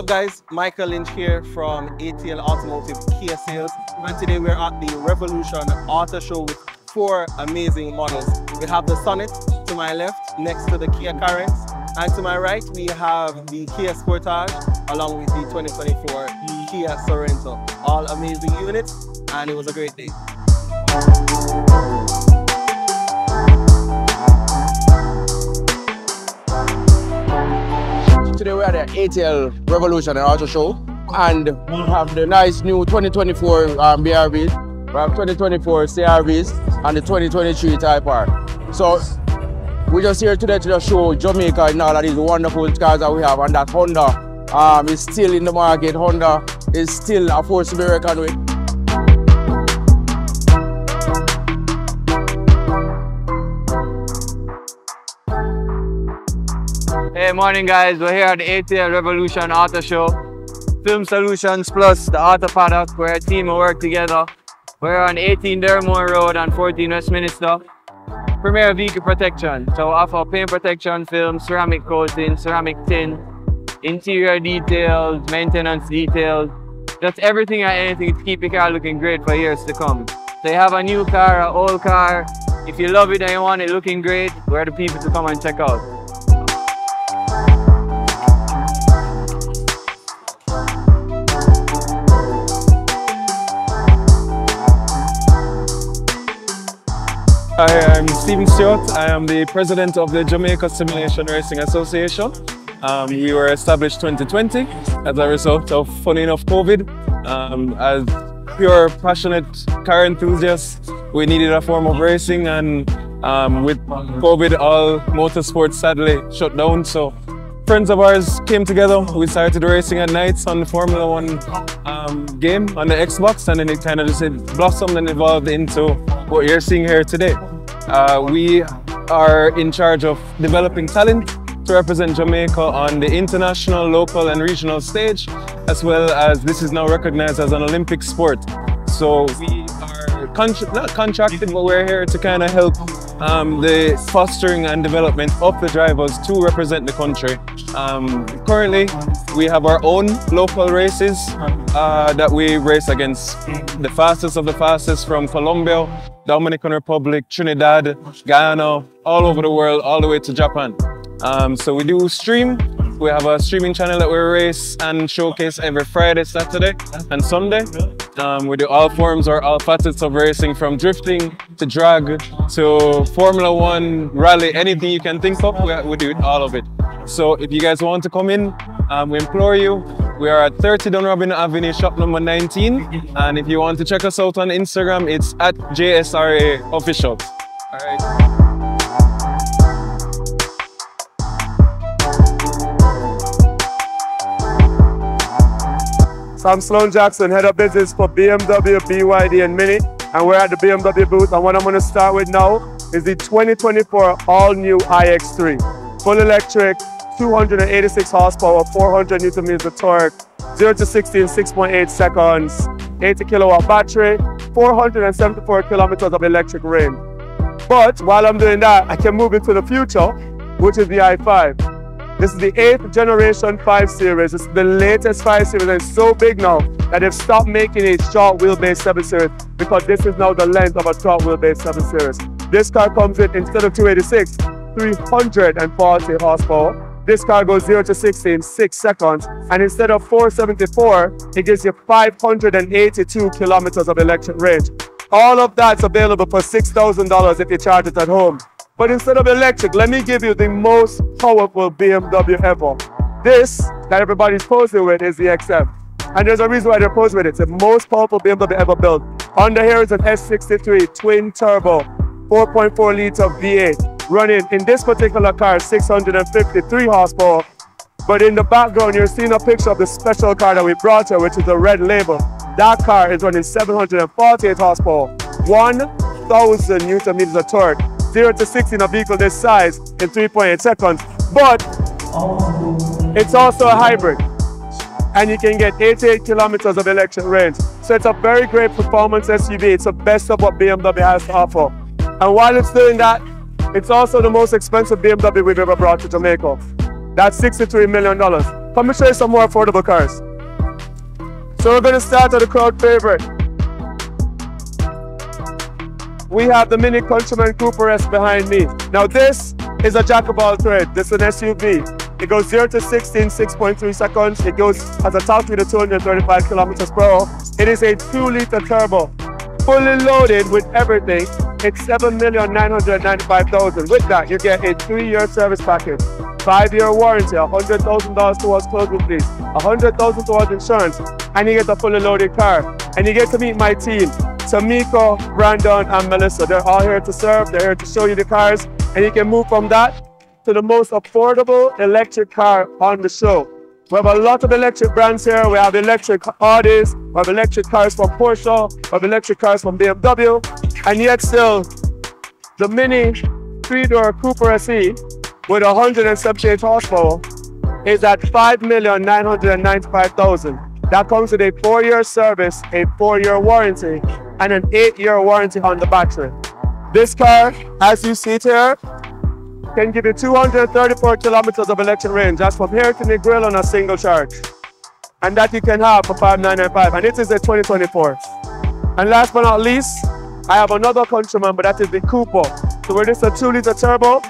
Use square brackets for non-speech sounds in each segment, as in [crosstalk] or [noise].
Up guys? Michael Lynch here from ATL Automotive Kia Sales and today we're at the Revolution Auto Show with four amazing models. We have the Sonet to my left next to the Kia Carens and to my right we have the Kia Sportage along with the 2024 Kia Sorento. All amazing units and it was a great day. The ATL Revolution and Auto Show and we have the nice new 2024 um, BRVs, we have 2024 CRVs and the 2023 Type R. So we're just here today to just show Jamaica and all of these wonderful cars that we have and that Honda um, is still in the market. Honda is still a force to be reckoned with. Hey, morning guys. We're here at the ATL Revolution Auto Show. Film Solutions plus the Auto Paddock. We're a team who work together. We're on 18 Dermore Road and 14 Westminster. Premier Vehicle Protection. So offer paint protection film, ceramic coating, ceramic tin, interior details, maintenance details. Just everything and anything to keep your car looking great for years to come. So you have a new car, an old car. If you love it and you want it looking great, we're the people to come and check out. Hi, I'm Stephen Stewart. I am the president of the Jamaica Simulation Racing Association. Um, we were established 2020 as a result of, funny enough, COVID. Um, as pure, passionate car enthusiasts, we needed a form of racing and um, with COVID, all motorsports sadly shut down. So friends of ours came together. We started racing at nights on the Formula One um, game on the Xbox and then it kind of just blossomed and evolved into what you're seeing here today. Uh, we are in charge of developing talent to represent Jamaica on the international, local and regional stage, as well as this is now recognized as an Olympic sport. So we are con not contracted, but we're here to kind of help um, the fostering and development of the drivers to represent the country. Um, currently, we have our own local races uh, that we race against the fastest of the fastest from Colombia, Dominican Republic, Trinidad, Guyana, all over the world, all the way to Japan. Um, so we do stream. We have a streaming channel that we race and showcase every Friday, Saturday, and Sunday. Um, we do all forms or all facets of racing from drifting to drag to Formula One, rally, anything you can think of, we, we do all of it. So if you guys want to come in, um, we implore you. We are at 30 Dunrobin Avenue, shop number 19. And if you want to check us out on Instagram, it's at JSRA Official. All right. So I'm Sloan Jackson, head of business for BMW, BYD and Mini. And we're at the BMW booth. And what I'm gonna start with now is the 2024 all-new iX3. Full electric, 286 horsepower, 400 newton meters of torque, 0 to 60 in 6.8 seconds, 80 kilowatt battery, 474 kilometers of electric range. But while I'm doing that, I can move into the future, which is the i5. This is the eighth generation 5 Series. It's the latest 5 Series and it's so big now that they've stopped making a short wheelbase 7 Series because this is now the length of a short wheelbase 7 Series. This car comes with, instead of 286, 340 horsepower. This car goes 0 to 60 in 6 seconds. And instead of 474, it gives you 582 kilometers of electric range. All of that's available for $6,000 if you charge it at home. But instead of electric, let me give you the most powerful BMW ever. This that everybody's posing with is the XM. And there's a reason why they're posing with it. It's the most powerful BMW ever built. Under here is an S63 twin turbo, 4.4 liter V8, running in this particular car 653 horsepower. But in the background, you're seeing a picture of the special car that we brought here, which is the red label. That car is running 748 horsepower, 1,000 newton meters of torque, 0 to 60 in a vehicle this size in 3.8 seconds. But it's also a hybrid. And you can get 88 kilometers of electric range. So it's a very great performance SUV. It's the best of what BMW has to offer. And while it's doing that, it's also the most expensive BMW we've ever brought to Jamaica. That's $63 million. Let me show you some more affordable cars. So we're gonna start with a crowd favorite. We have the Mini Countryman Cooper S behind me. Now this is a jack of all trades. This is an SUV. It goes 0 to 60 in 6.3 seconds. It goes has a top speed of 235 kilometers per hour. It is a 2-liter turbo, fully loaded with everything. It's 7,995,000. With that, you get a three-year service package, five-year warranty, $100,000 towards closing fees, 100,000 towards insurance, and you get a fully loaded car. And you get to meet my team, Tamiko, Brandon, and Melissa. They're all here to serve. They're here to show you the cars, and you can move from that to the most affordable electric car on the show. We have a lot of electric brands here. We have electric Audis, we have electric cars from Porsche, we have electric cars from BMW, and yet still, the Mini three-door Cooper SE with 178 horsepower is at 5,995,000. That comes with a four-year service, a four-year warranty, and an eight-year warranty on the battery. This car, as you see here, can give you 234 kilometers of electric range. That's from here to Negril on a single charge. And that you can have for 5995 and it is a 2024. And last but not least, I have another Countryman, but that is the Cooper. So where this is a 2 liter turbo,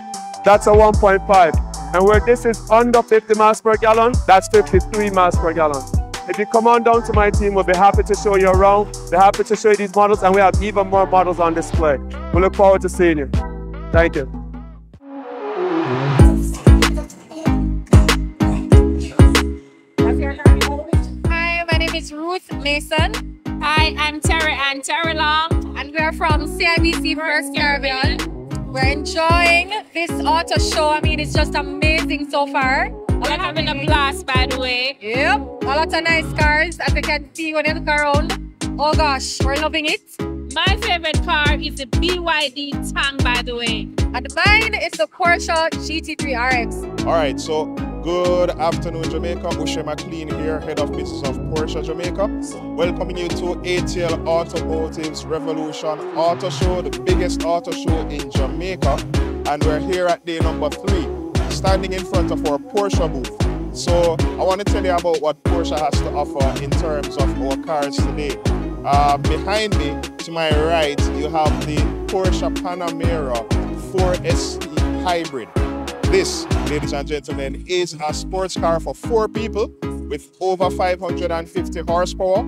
that's a 1.5. And where this is under 50 miles per gallon, that's 53 miles per gallon. If you come on down to my team, we'll be happy to show you around. We're happy to show you these models, and we have even more models on display. We look forward to seeing you. Thank you. Hi, my name is Ruth Mason. Hi, I'm Terry and Terry Long. And we are from CIBC First Caribbean. We're enjoying this auto show. I mean, it's just amazing so far. We're having a blast, by the way. Yep, a lot of nice cars as you can see when you look around. Oh gosh, we're loving it. My favorite car is the BYD Tang, by the way. And mine is the Porsche GT3 RS. All right, so good afternoon, Jamaica. Usher McLean here, head of business of Porsche Jamaica. Welcoming you to ATL Automotive's Revolution Auto Show, the biggest auto show in Jamaica. And we're here at day number three, standing in front of our Porsche booth. So I want to tell you about what Porsche has to offer in terms of our cars today. Uh, behind me, to my right, you have the Porsche Panamera 4SE Hybrid. This, ladies and gentlemen, is a sports car for four people with over 550 horsepower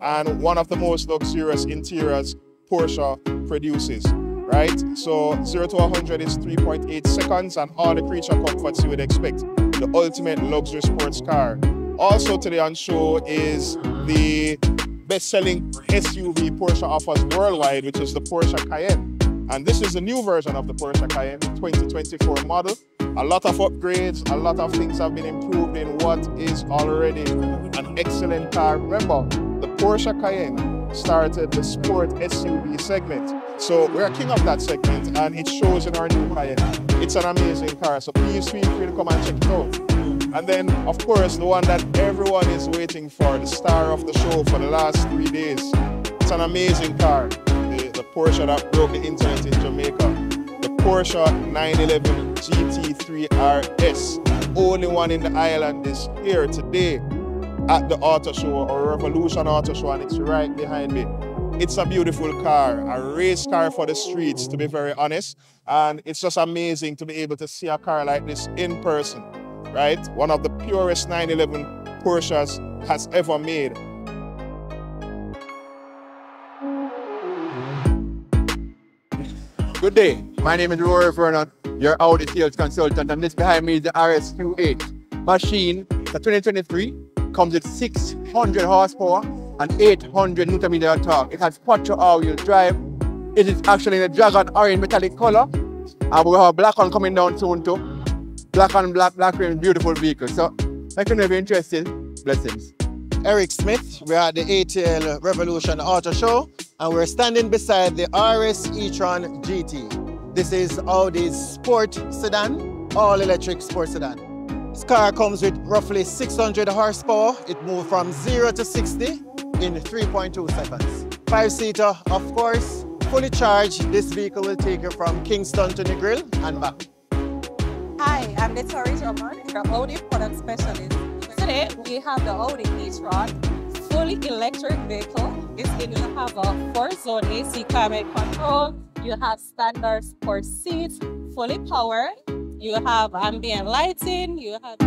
and one of the most luxurious interiors Porsche produces, right? So 0 to 100 is 3.8 seconds and all the creature comforts you would expect. The ultimate luxury sports car. Also today on show is the best-selling SUV Porsche offers worldwide, which is the Porsche Cayenne. And this is the new version of the Porsche Cayenne 2024 model. A lot of upgrades, a lot of things have been improved in what is already an excellent car. Remember, the Porsche Cayenne started the sport SUV segment. So we're king of that segment and it shows in our new Cayenne. It's an amazing car, so please feel free to come and check it out. And then, of course, the one that everyone is waiting for, the star of the show for the last three days. It's an amazing car, Porsche that broke the internet in Jamaica. The Porsche 911 GT3 RS, only one in the island is here today at the auto show or Revolution Auto Show and it's right behind me. It's a beautiful car, a race car for the streets to be very honest. And it's just amazing to be able to see a car like this in person right? One of the purest 911 Porsches has ever made. Good day, my name is Rory Vernon, your Audi sales consultant, and this behind me is the RS Q8 machine. The 2023 comes with 600 horsepower and 800 newton meter of torque. It has quattro all-wheel drive. It is actually in a dragon orange metallic color, and we have a black one coming down soon too black on black, black rim, beautiful vehicle. So I can if you're interested, blessings. Eric Smith, we're at the ATL Revolution Auto Show and we're standing beside the RS e-tron GT. This is Audi's sport sedan, all-electric sport sedan. This car comes with roughly 600 horsepower. It moves from 0 to 60 in 3.2 seconds. Five-seater, of course. Fully charged, this vehicle will take you from Kingston to Negril and back. Hi, I'm Dettori Drummond, the Audi Product Specialist. Today we have the Audi e-tron, fully electric vehicle. Going to have a four-zone AC climate control. You have standard sport seats, fully powered. You have ambient lighting. You have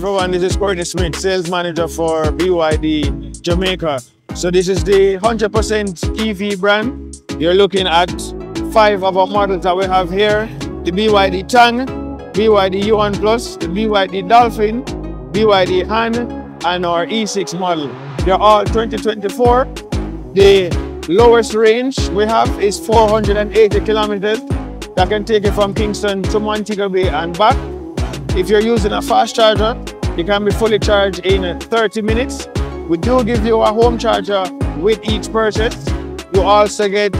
everyone, this is Courtney Smith, sales manager for BYD Jamaica. So this is the 100% EV brand. You're looking at five of our models that we have here. The BYD Tang, BYD Yuan Plus, the BYD Dolphin, BYD Han, and our E6 model. They're all 2024. The lowest range we have is 480 kilometers. That can take you from Kingston to Montego Bay and back. If you're using a fast charger, you can be fully charged in 30 minutes. We do give you a home charger with each purchase. You also get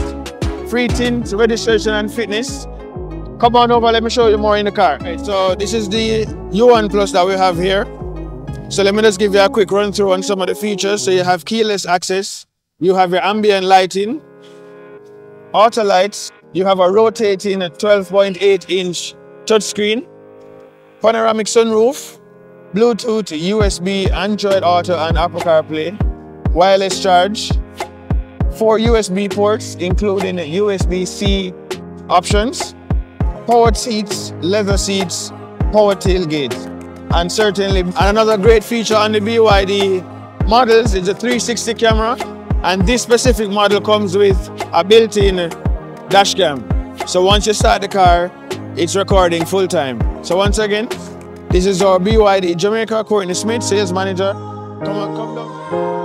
free tint, registration and fitness. Come on over, let me show you more in the car. Right, so this is the Yuan Plus that we have here. So let me just give you a quick run through on some of the features. So you have keyless access, you have your ambient lighting, auto lights, you have a rotating 12.8 inch touchscreen, panoramic sunroof, Bluetooth, USB, Android Auto and Apple CarPlay, wireless charge, four USB ports including USB-C options, powered seats, leather seats, power tailgate. And certainly and another great feature on the BYD models is the 360 camera and this specific model comes with a built-in dash cam. So once you start the car, it's recording full time. So once again, this is our BYD Jamaica Courtney Smith, sales manager. Come on, come down.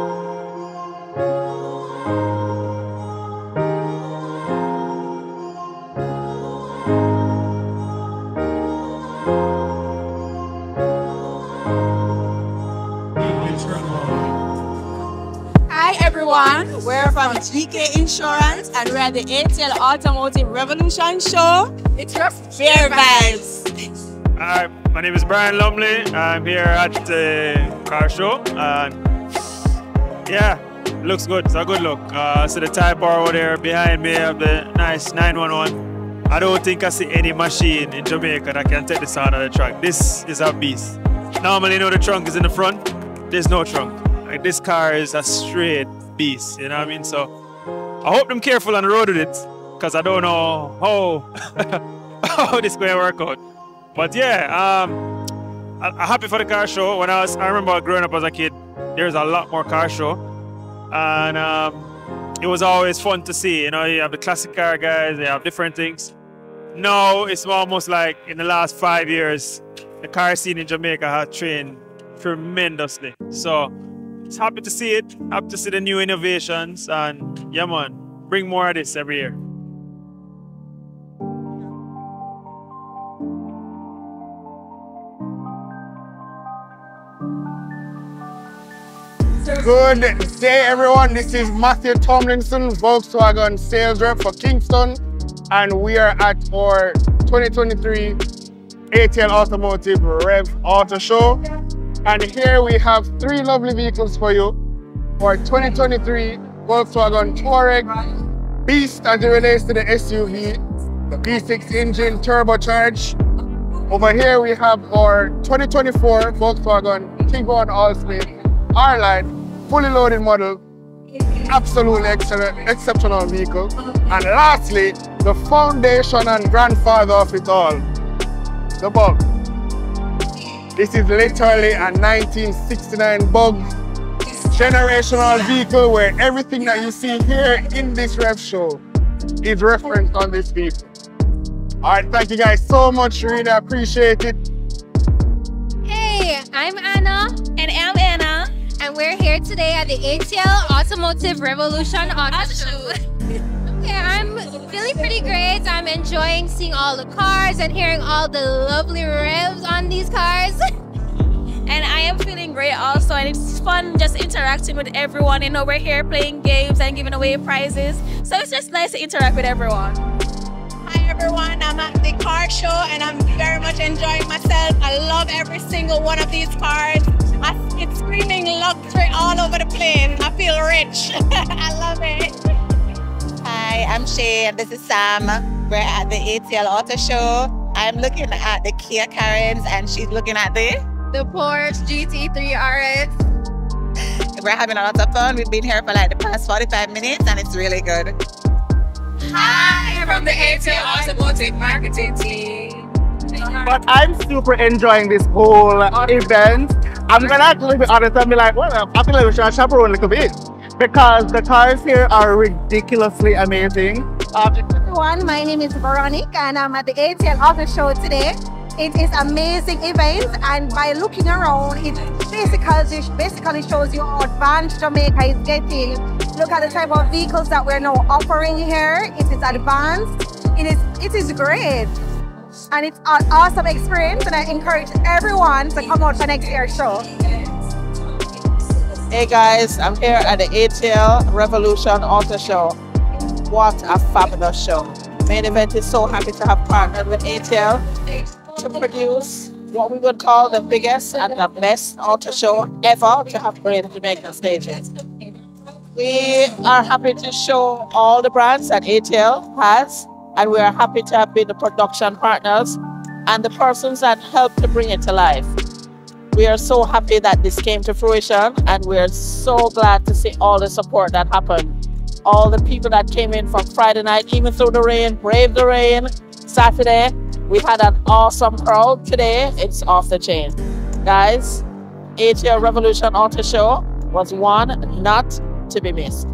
GK Insurance and we're at the ATL Automotive Revolution Show. It's your fair vibes. Hi, my name is Brian Lumley. I'm here at the car show. And yeah, looks good. It's a good look. Uh, see the Type bar over there behind me of the nice 911. I don't think I see any machine in Jamaica that can take the sound of the truck. This is a beast. Normally, you know, the trunk is in the front. There's no trunk. Like this car is a straight beast. You know what I mean? So I hope I'm careful on the road with it, because I don't know how [laughs] how this to work out. But yeah, um, I, am happy for the car show. When I was, I remember growing up as a kid, there's a lot more car show, and um, it was always fun to see. You know, you have the classic car guys, they have different things. Now it's almost like in the last five years, the car scene in Jamaica has trained tremendously. So it's happy to see it, happy to see the new innovations, and yeah, man, bring more of this every year. Good day, everyone. This is Matthew Tomlinson, Volkswagen sales rep for Kingston, and we are at our 2023 ATL Automotive Rev Auto Show. And here we have three lovely vehicles for you. Our 2023 Volkswagen Touareg Beast as it relates to the SUV, the V6 engine turbocharged. Over here we have our 2024 Volkswagen Tiguan Allspace R-Line fully loaded model, absolutely excellent, exceptional vehicle. And lastly, the foundation and grandfather of it all, the bug. This is literally a 1969 bug generational vehicle where everything that you see here in this rev show is referenced on this vehicle. All right, thank you guys so much. Really appreciate it. Hey, I'm Anna. And I'm Anna. And we're here today at the ATL Automotive Revolution Auto Show. [laughs] okay, I'm feeling pretty great. I'm enjoying seeing all the cars and hearing all the lovely revs on these cars. [laughs] and I am feeling great also and it's fun just interacting with everyone. You know, we're here playing games and giving away prizes. So it's just nice to interact with everyone. Hi everyone, I'm at the car show and I'm very much enjoying myself. I love every single one of these cars. I it's screaming luxury all over the place. I feel rich. [laughs] I love it. Hi, I'm Shay and this is Sam. We're at the ATL Auto Show. I'm looking at the Kia Carens and she's looking at the the Porsche GT3 RS. We're having a lot of fun. We've been here for like the past 45 minutes and it's really good. Hi, from the ATL Automotive Marketing Team. But I'm super enjoying this whole event. I'm gonna actually be honest and be like, well, I feel like we should chaperone a little bit because the cars here are ridiculously amazing. Um, everyone, my name is Veronica and I'm at the ATL Auto Show today. It is amazing event and by looking around, it basically, basically shows you how advanced Jamaica is getting. Look at the type of vehicles that we're now offering here. It is advanced. It is, it is great. And it's an awesome experience and I encourage everyone to come out for next year's show. Hey guys, I'm here at the ATL Revolution Auto Show. What a fabulous show. Main Event is so happy to have partnered with ATL to produce what we would call the biggest and the best auto show ever to have graced Jamaican stages. We are happy to show all the brands that ATL has, and we are happy to have been the production partners and the persons that helped to bring it to life. We are so happy that this came to fruition, and we're so glad to see all the support that happened. All the people that came in from Friday night, even through the rain, brave the rain, Saturday, we had an awesome crowd today. It's off the chain. Guys, ATL Revolution Auto Show was one not to be missed.